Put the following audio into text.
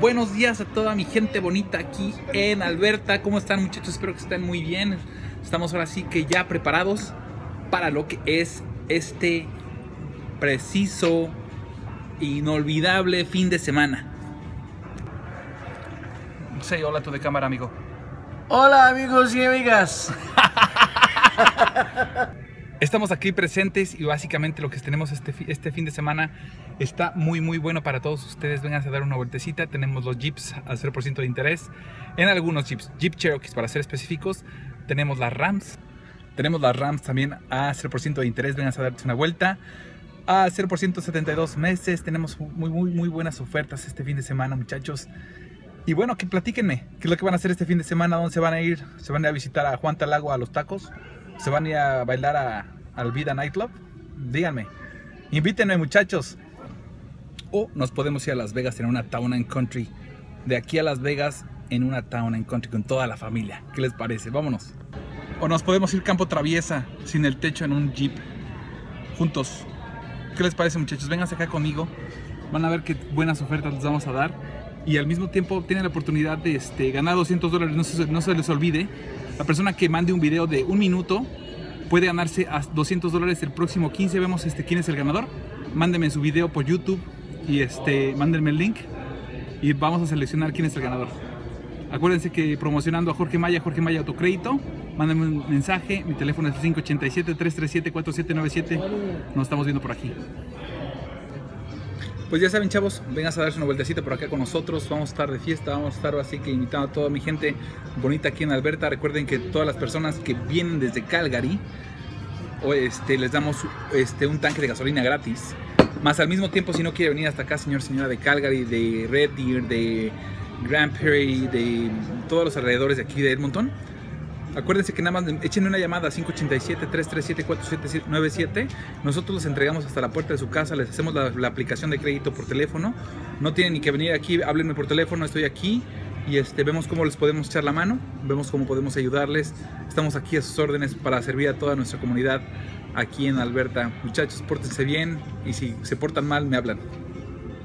Buenos días a toda mi gente bonita aquí en Alberta. ¿Cómo están muchachos? Espero que estén muy bien. Estamos ahora sí que ya preparados para lo que es este preciso, inolvidable fin de semana. Say hola a tu de cámara, amigo. Hola amigos y amigas. Estamos aquí presentes y básicamente lo que tenemos este, este fin de semana está muy muy bueno para todos ustedes. Vengan a dar una vueltecita. Tenemos los Jeeps al 0% de interés en algunos Jeeps. Jeep Cherokees para ser específicos. Tenemos las Rams. Tenemos las Rams también a 0% de interés. Vengan a darse una vuelta. A 0% 72 meses. Tenemos muy muy muy buenas ofertas este fin de semana muchachos. Y bueno, que platíquenme, ¿qué es lo que van a hacer este fin de semana? ¿Dónde se van a ir? ¿Se van a, ir a visitar a Juan Talago a los tacos? ¿Se van a ir a bailar a, al Vida Nightclub? Díganme. Invítenme muchachos. O nos podemos ir a Las Vegas en una Town and Country. De aquí a Las Vegas en una Town and Country con toda la familia. ¿Qué les parece? Vámonos. O nos podemos ir campo traviesa sin el techo en un jeep. Juntos. ¿Qué les parece muchachos? Vénganse acá conmigo. Van a ver qué buenas ofertas les vamos a dar. Y al mismo tiempo tienen la oportunidad de este, ganar 200 dólares. No se, no se les olvide. La persona que mande un video de un minuto puede ganarse a 200 dólares el próximo 15. Vemos este, quién es el ganador. Mándenme su video por YouTube y este, mándenme el link y vamos a seleccionar quién es el ganador. Acuérdense que promocionando a Jorge Maya, Jorge Maya Autocrédito, mándenme un mensaje. Mi teléfono es 587-337-4797. Nos estamos viendo por aquí. Pues ya saben, chavos, vengas a darse una vueltecita por acá con nosotros. Vamos a estar de fiesta, vamos a estar así que invitando a toda mi gente bonita aquí en Alberta. Recuerden que todas las personas que vienen desde Calgary, o este, les damos este, un tanque de gasolina gratis. Más al mismo tiempo, si no quiere venir hasta acá, señor, señora de Calgary, de Red Deer, de Grand Prairie, de todos los alrededores de aquí de Edmonton, Acuérdense que nada más echen una llamada 587-337-4797. Nosotros los entregamos hasta la puerta de su casa, les hacemos la, la, aplicación de crédito por teléfono. No tienen ni que venir aquí, háblenme por teléfono, estoy aquí y este, vemos cómo les podemos echar la mano, vemos cómo podemos ayudarles. Estamos aquí a sus órdenes para servir a toda nuestra comunidad aquí en Alberta. Muchachos, pórtense bien y si se portan mal, me hablan.